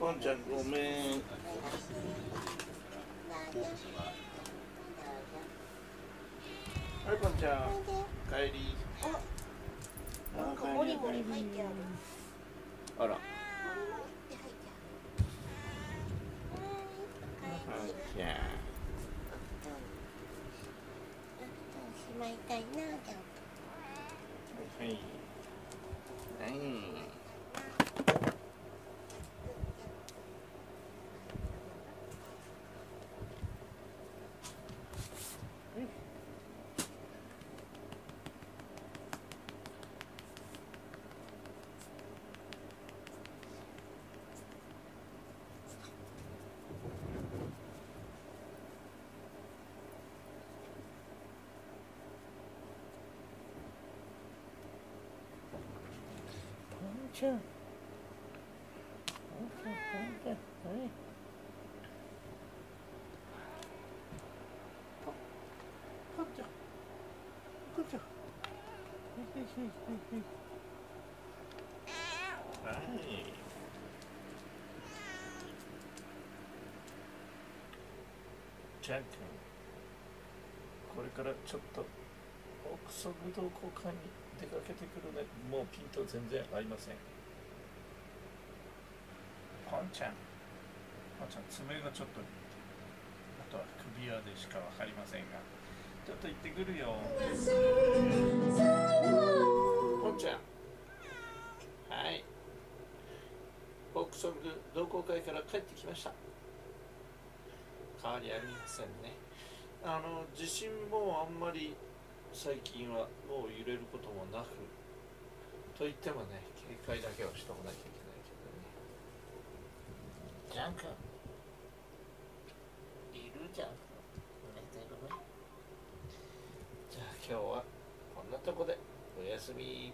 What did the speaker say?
ポンちゃんごめんはい。ポンちゃん。帰りなん。かモリモリ入ってある。あらモリモリ入ってある。ポンちゃん。しまいたいな、じゃん。はいはいポンちゃんポンちゃんポンちゃんはいポンちゃんポンちゃんはいちゃんくんこれからちょっと。奥速度交換に出かけてくるね。もうピント全然合いません。ポンちゃん。ポンちゃん爪がちょっとあとは首輪でしか分かりませんが。ちょっと行ってくるよ。ポンちゃん。はい。奥速度同好会から帰ってきました。変わりありませんね。あの地震もあんまり最近はもう揺れることもなくと言ってもね警戒だけはしとかなきゃいけないけどね。いるじゃん。寝てるね。じゃあ今日はこんなとこでおやすみ